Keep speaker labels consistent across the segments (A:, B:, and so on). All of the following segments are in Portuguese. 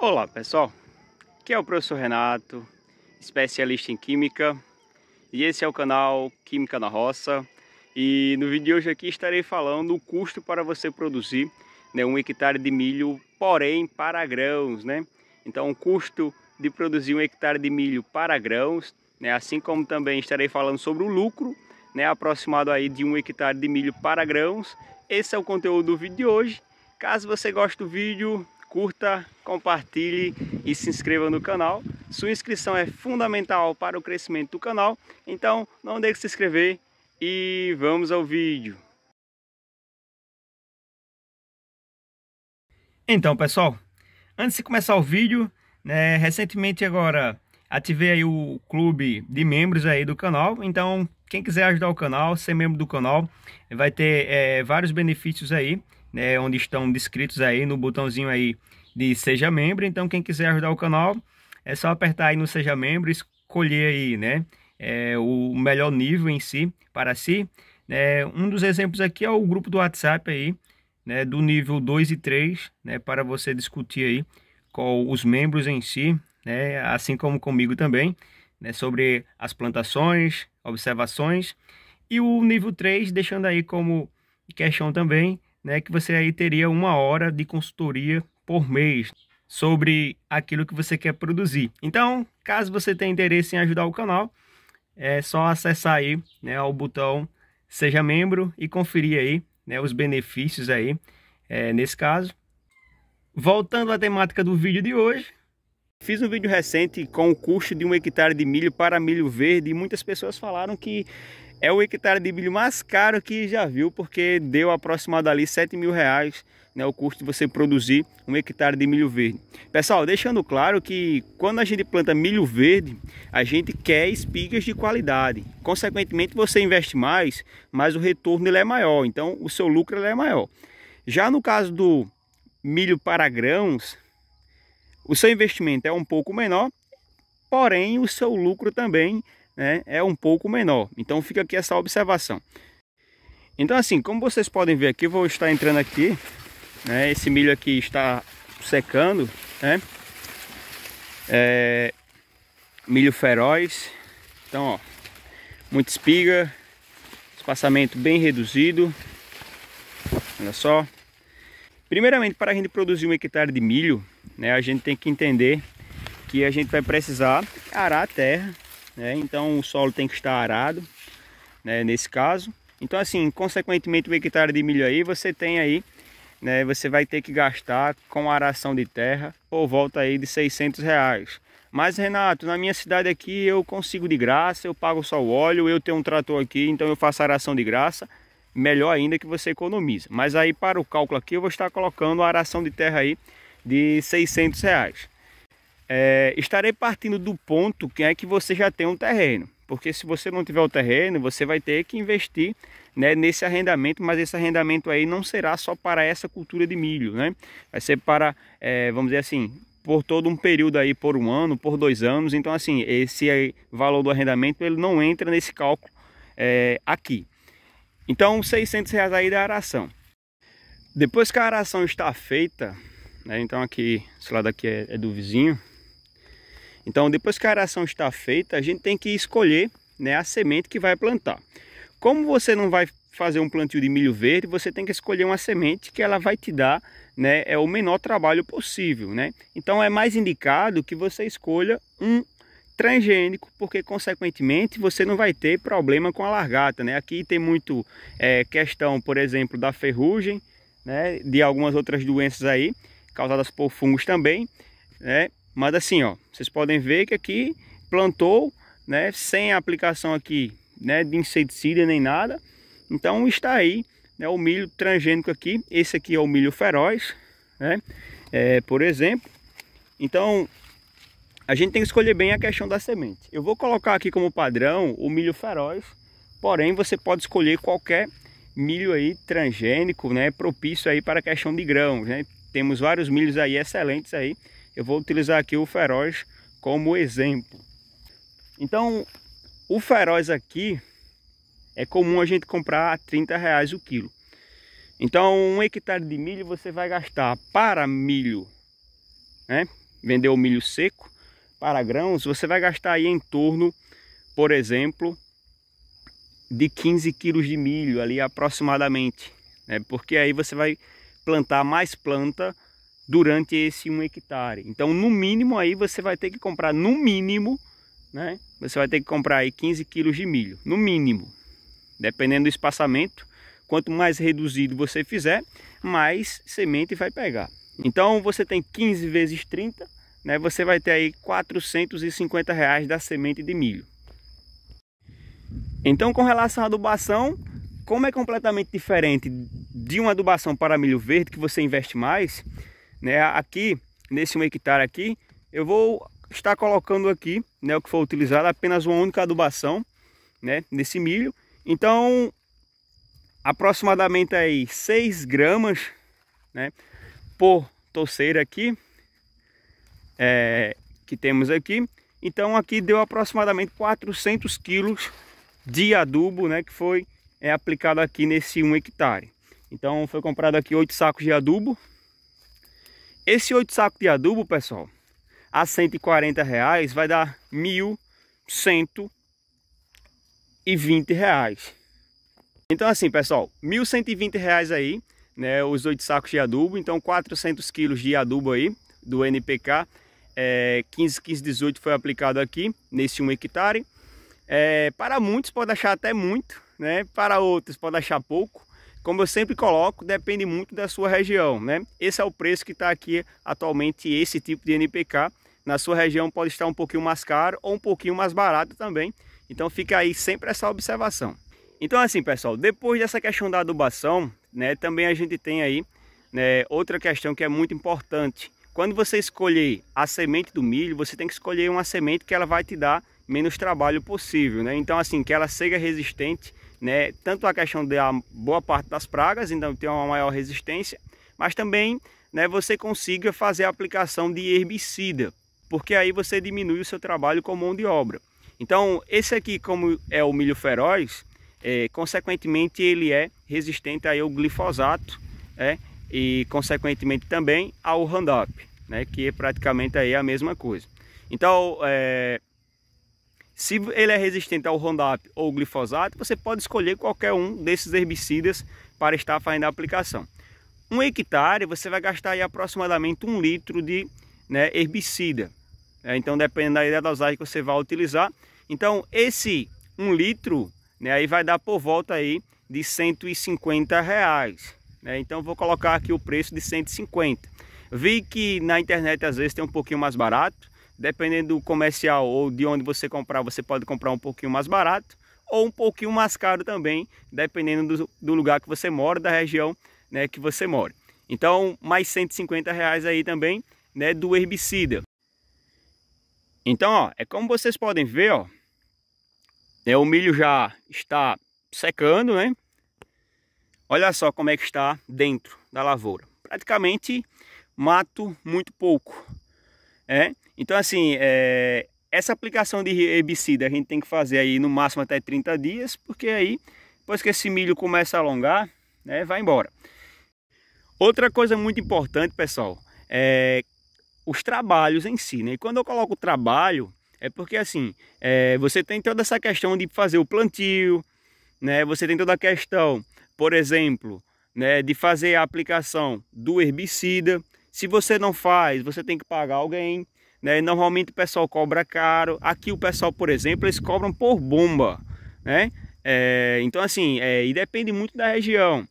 A: Olá pessoal, aqui é o professor Renato, especialista em Química e esse é o canal Química na Roça e no vídeo de hoje aqui estarei falando o custo para você produzir né, um hectare de milho, porém para grãos, né? Então o custo de produzir um hectare de milho para grãos, né, assim como também estarei falando sobre o lucro, né, aproximado aí de um hectare de milho para grãos. Esse é o conteúdo do vídeo de hoje. Caso você goste do vídeo, curta, compartilhe e se inscreva no canal. Sua inscrição é fundamental para o crescimento do canal, então não deixe de se inscrever e vamos ao vídeo. Então pessoal, antes de começar o vídeo, né, recentemente agora ativei aí o clube de membros aí do canal, então quem quiser ajudar o canal, ser membro do canal, vai ter é, vários benefícios aí, né, onde estão descritos aí no botãozinho aí de seja membro. Então quem quiser ajudar o canal, é só apertar aí no seja membro, escolher aí, né, é, o melhor nível em si para si. É, um dos exemplos aqui é o grupo do WhatsApp aí, né, do nível 2 e 3, né, para você discutir aí com os membros em si, né, assim como comigo também, né, sobre as plantações, observações. E o nível 3, deixando aí como questão também, né, que você aí teria uma hora de consultoria por mês sobre aquilo que você quer produzir. Então, caso você tenha interesse em ajudar o canal, é só acessar aí né, o botão Seja Membro e conferir aí né, os benefícios aí é, nesse caso. Voltando à temática do vídeo de hoje, Fiz um vídeo recente com o custo de um hectare de milho para milho verde e muitas pessoas falaram que é o hectare de milho mais caro que já viu, porque deu aproximadamente ali 7 mil reais né, o custo de você produzir um hectare de milho verde. Pessoal, deixando claro que quando a gente planta milho verde, a gente quer espigas de qualidade. Consequentemente, você investe mais, mas o retorno ele é maior, então o seu lucro ele é maior. Já no caso do milho para grãos, o seu investimento é um pouco menor, porém o seu lucro também né, é um pouco menor. Então fica aqui essa observação. Então assim, como vocês podem ver aqui, vou estar entrando aqui, né, esse milho aqui está secando, né, é, milho feroz, então ó, muita espiga, espaçamento bem reduzido, olha só. Primeiramente, para a gente produzir um hectare de milho, né, a gente tem que entender que a gente vai precisar arar a terra, né? Então o solo tem que estar arado, né, nesse caso. Então assim, consequentemente o hectare de milho aí, você tem aí, né, você vai ter que gastar com aração de terra por volta aí de 600 reais. Mas Renato, na minha cidade aqui eu consigo de graça, eu pago só o óleo, eu tenho um trator aqui, então eu faço aração de graça. Melhor ainda que você economiza. Mas aí para o cálculo aqui eu vou estar colocando a aração de terra aí de 600 reais. É, estarei partindo do ponto que é que você já tem um terreno. Porque se você não tiver o terreno, você vai ter que investir né, nesse arrendamento, mas esse arrendamento aí não será só para essa cultura de milho, né? Vai ser para, é, vamos dizer assim, por todo um período aí, por um ano, por dois anos. Então, assim, esse valor do arrendamento ele não entra nesse cálculo é, aqui. Então, 600 reais aí da aração. Depois que a aração está feita, né? Então aqui, esse lado aqui é, é do vizinho. Então depois que a aração está feita, a gente tem que escolher né, a semente que vai plantar. Como você não vai fazer um plantio de milho verde, você tem que escolher uma semente que ela vai te dar né, é o menor trabalho possível. Né? Então é mais indicado que você escolha um transgênico, porque consequentemente você não vai ter problema com a largata. Né? Aqui tem muito é, questão, por exemplo, da ferrugem, né, de algumas outras doenças aí, causadas por fungos também, né? Mas assim, ó, vocês podem ver que aqui plantou, né, sem aplicação aqui, né, de inseticida nem nada. Então está aí, né, o milho transgênico aqui. Esse aqui é o milho feroz, né? É, por exemplo. Então, a gente tem que escolher bem a questão da semente. Eu vou colocar aqui como padrão o milho feroz, porém você pode escolher qualquer milho aí transgênico, né, propício aí para a questão de grãos, né? Temos vários milhos aí excelentes aí. Eu vou utilizar aqui o feroz como exemplo. Então, o feroz aqui é comum a gente comprar a 30 reais o quilo. Então, um hectare de milho você vai gastar para milho, né? vender o milho seco para grãos, você vai gastar aí em torno, por exemplo, de 15 quilos de milho ali aproximadamente, né? Porque aí você vai plantar mais planta durante esse um hectare. Então, no mínimo aí você vai ter que comprar, no mínimo, né? Você vai ter que comprar aí 15 quilos de milho, no mínimo. Dependendo do espaçamento, quanto mais reduzido você fizer, mais semente vai pegar. Então, você tem 15 vezes 30, né? Você vai ter aí 450 reais da semente de milho. Então, com relação à adubação, como é completamente diferente de uma adubação para milho verde, que você investe mais, né? Aqui, nesse um hectare aqui, eu vou estar colocando aqui, né, o que foi utilizado, apenas uma única adubação, né, nesse milho. Então, aproximadamente aí 6 gramas, né, por torceira aqui, é, que temos aqui. Então aqui deu aproximadamente 400 quilos de adubo, né, que foi é, aplicado aqui nesse 1 hectare. Então foi comprado aqui 8 sacos de adubo. Esse 8 sacos de adubo, pessoal, a 140 reais vai dar 1.120 reais. Então assim, pessoal, 1.120 reais aí, né, os 8 sacos de adubo. Então 400 quilos de adubo aí, do NPK. É, 15, 15, 18 foi aplicado aqui, nesse 1 hectare. É, para muitos pode achar até muito, né? Para outros pode achar pouco. Como eu sempre coloco, depende muito da sua região, né? Esse é o preço que está aqui atualmente esse tipo de NPK. Na sua região pode estar um pouquinho mais caro ou um pouquinho mais barato também. Então fica aí sempre essa observação. Então assim, pessoal, depois dessa questão da adubação, né, também a gente tem aí né, outra questão que é muito importante. Quando você escolher a semente do milho, você tem que escolher uma semente que ela vai te dar menos trabalho possível, né? Então assim, que ela seja resistente, né? Tanto a questão da boa parte das pragas, então tem uma maior resistência, mas também, né, você consiga fazer a aplicação de herbicida, porque aí você diminui o seu trabalho com mão de obra. Então, esse aqui, como é o milho feroz, é, consequentemente ele é resistente ao glifosato, é, e consequentemente também ao Roundup, né, que é praticamente aí a mesma coisa. Então, é, se ele é resistente ao Roundup ou glifosato, você pode escolher qualquer um desses herbicidas para estar fazendo a aplicação. Um hectare você vai gastar aí aproximadamente um litro de né, herbicida. É, então dependendo da dosagem que você vai utilizar. Então esse um litro né, aí vai dar por volta aí de 150 reais. Né? Então vou colocar aqui o preço de 150. Vi que na internet às vezes tem um pouquinho mais barato dependendo do comercial ou de onde você comprar, você pode comprar um pouquinho mais barato ou um pouquinho mais caro também, dependendo do, do lugar que você mora, da região né, que você mora. Então, mais 150 reais aí também né, do herbicida. Então, ó, é como vocês podem ver, ó, né, o milho já está secando, né? Olha só como é que está dentro da lavoura. Praticamente mato muito pouco. É? Então, assim, é, essa aplicação de herbicida a gente tem que fazer aí no máximo até 30 dias, porque aí, depois que esse milho começa a alongar, né, vai embora. Outra coisa muito importante, pessoal, é os trabalhos em si, né? E quando eu coloco trabalho, é porque assim, é, você tem toda essa questão de fazer o plantio, né? Você tem toda a questão, por exemplo, né, de fazer a aplicação do herbicida. Se você não faz, você tem que pagar alguém. Né? Normalmente o pessoal cobra caro. Aqui o pessoal, por exemplo, eles cobram por bomba. Né? É, então assim, é, e depende muito da região.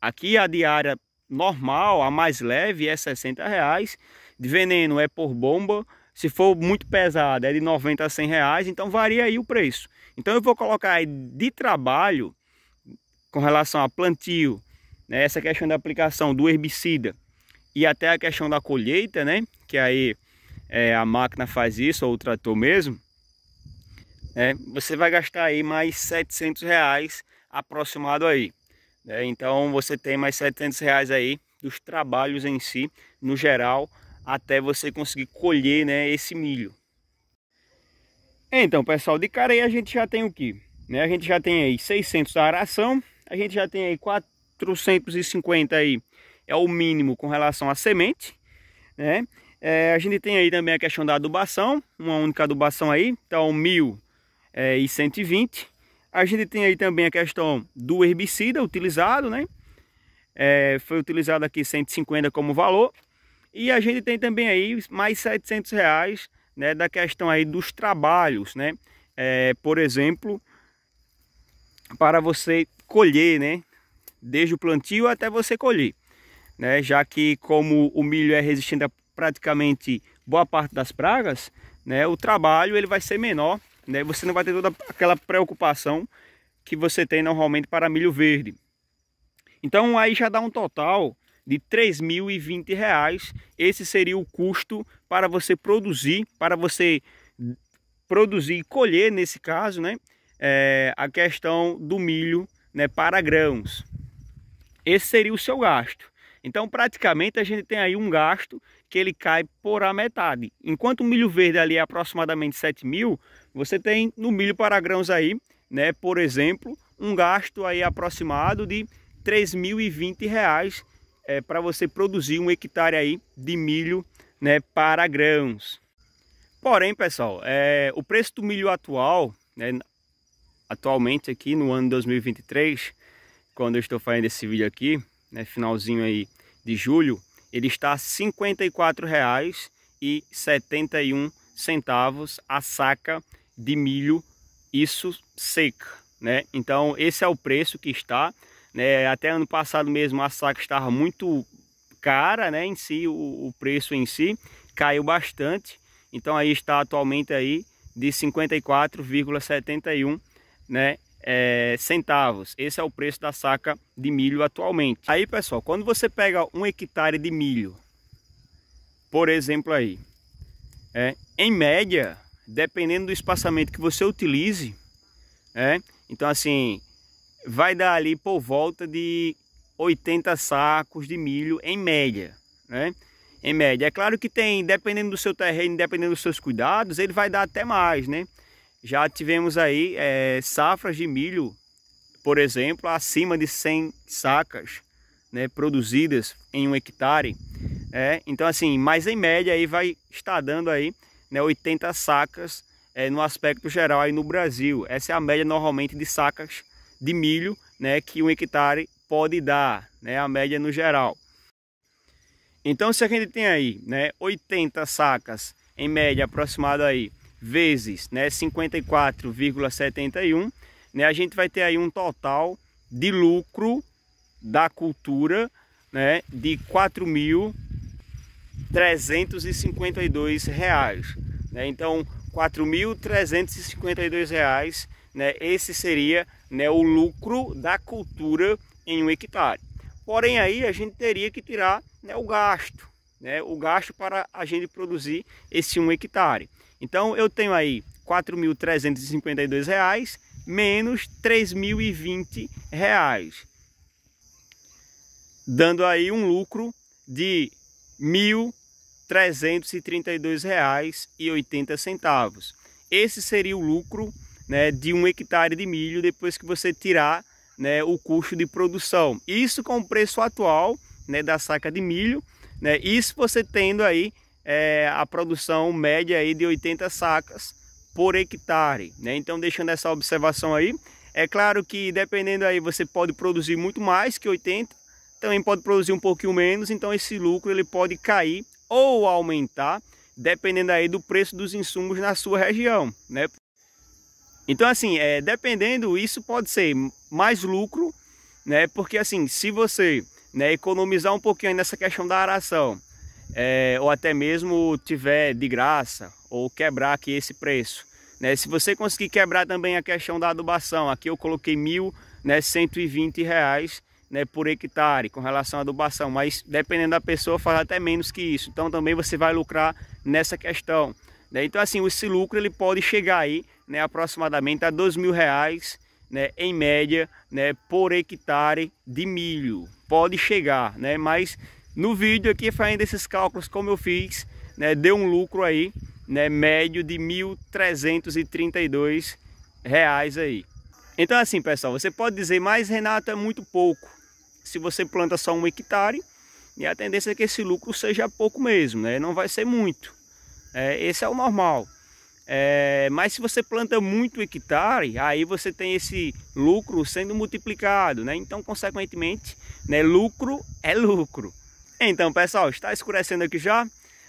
A: Aqui a diária normal, a mais leve é 60 reais. De veneno é por bomba. Se for muito pesado é de 90 a 100 reais. Então varia aí o preço. Então eu vou colocar aí de trabalho com relação a plantio, né? essa questão da aplicação do herbicida e até a questão da colheita, né? Que aí é, a máquina faz isso, ou o trator mesmo, é, você vai gastar aí mais 700 reais aproximado aí. Né? Então você tem mais 700 reais aí dos trabalhos em si, no geral, até você conseguir colher né, esse milho. Então pessoal, de cara aí a gente já tem o que? Né? A gente já tem aí 600 da aração, a gente já tem aí 450 aí, é o mínimo com relação à semente, né? É, a gente tem aí também a questão da adubação, uma única adubação aí, então 1.120. É, a gente tem aí também a questão do herbicida utilizado, né? É, foi utilizado aqui 150 como valor. E a gente tem também aí mais 700 reais né, da questão aí dos trabalhos, né? É, por exemplo, para você colher, né? Desde o plantio até você colher, né? Já que como o milho é resistente a praticamente boa parte das pragas, né? O trabalho ele vai ser menor, né? Você não vai ter toda aquela preocupação que você tem normalmente para milho verde. Então aí já dá um total de R$ 3.020. Esse seria o custo para você produzir, para você produzir e colher, nesse caso, né, é, a questão do milho né, para grãos. Esse seria o seu gasto. Então, praticamente, a gente tem aí um gasto que ele cai por a metade. Enquanto o milho verde ali é aproximadamente 7 mil, você tem no milho para grãos aí, né, por exemplo, um gasto aí aproximado de R$ 3.020 é, para você produzir um hectare aí de milho né, para grãos. Porém, pessoal, é, o preço do milho atual, né, atualmente aqui no ano 2023, quando eu estou fazendo esse vídeo aqui, né, finalzinho aí de julho, ele está R$ 54,71 centavos a saca de milho, isso seca, né? Então esse é o preço que está né? Até ano passado mesmo a saca estava muito cara, né? Em si, o, o preço em si caiu bastante. Então aí está atualmente aí de 54,71 né, é, centavos. Esse é o preço da saca de milho atualmente. Aí pessoal, quando você pega um hectare de milho, por exemplo aí, é, em média, dependendo do espaçamento que você utilize, é, então assim, vai dar ali por volta de 80 sacos de milho em média, né? Em média. É claro que tem, dependendo do seu terreno, dependendo dos seus cuidados, ele vai dar até mais, né? Já tivemos aí é, safras de milho, por exemplo, acima de 100 sacas né, produzidas em um hectare. É, então assim, mas em média aí vai estar dando aí né, 80 sacas é, no aspecto geral aí no Brasil. Essa é a média normalmente de sacas de milho né, que um hectare pode dar, né, a média no geral. Então se a gente tem aí né, 80 sacas em média aproximada aí vezes né, 54,71, né, a gente vai ter aí um total de lucro da cultura né, de R$ 4.352. Né? Então, R$ 4.352 né, esse seria né, o lucro da cultura em um hectare. Porém aí a gente teria que tirar né, o gasto, né, o gasto para a gente produzir esse um hectare. Então eu tenho aí R$ 4.352 menos R$ 3.020, dando aí um lucro de R$ 1.332,80. Esse seria o lucro né, de um hectare de milho depois que você tirar né, o custo de produção. Isso com o preço atual né, da saca de milho, né, isso você tendo aí é, a produção média aí de 80 sacas por hectare. Né? Então deixando essa observação aí, é claro que dependendo aí você pode produzir muito mais que 80, também pode produzir um pouquinho menos, então esse lucro ele pode cair ou aumentar, dependendo aí do preço dos insumos na sua região, né? Então, assim, é, dependendo, isso pode ser mais lucro, né? Porque, assim, se você né, economizar um pouquinho nessa questão da aração, é, ou até mesmo tiver de graça, ou quebrar aqui esse preço, né? Se você conseguir quebrar também a questão da adubação, aqui eu coloquei mil, né, 120 reais, né, por hectare com relação à adubação, mas dependendo da pessoa faz até menos que isso. Então também você vai lucrar nessa questão. Né? Então assim, esse lucro ele pode chegar aí né, aproximadamente a dois mil reais né, em média né, por hectare de milho. Pode chegar, né, mas no vídeo aqui fazendo esses cálculos como eu fiz, né, deu um lucro aí né, médio de 1.332 reais aí. Então assim pessoal, você pode dizer, mas Renato é muito pouco. Se você planta só um hectare, e a tendência é que esse lucro seja pouco mesmo, né? não vai ser muito. É, esse é o normal. É, mas se você planta muito hectare, aí você tem esse lucro sendo multiplicado, né? Então, consequentemente, né, lucro é lucro. Então, pessoal, está escurecendo aqui já,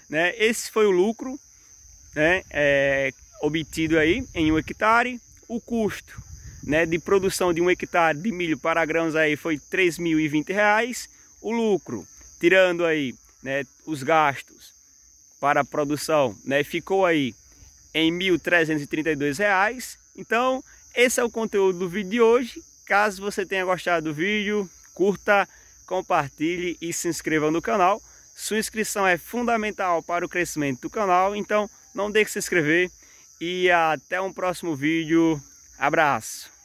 A: né? Esse foi o lucro, né, é, obtido aí em um hectare. O custo, né, de produção de um hectare de milho para grãos aí foi R$ 3.020. O lucro, tirando aí, né, os gastos para a produção, né, ficou aí em R$ 1.332. Então, esse é o conteúdo do vídeo de hoje. Caso você tenha gostado do vídeo, curta, compartilhe e se inscreva no canal. Sua inscrição é fundamental para o crescimento do canal, então não deixe de se inscrever e até um próximo vídeo. Abraço!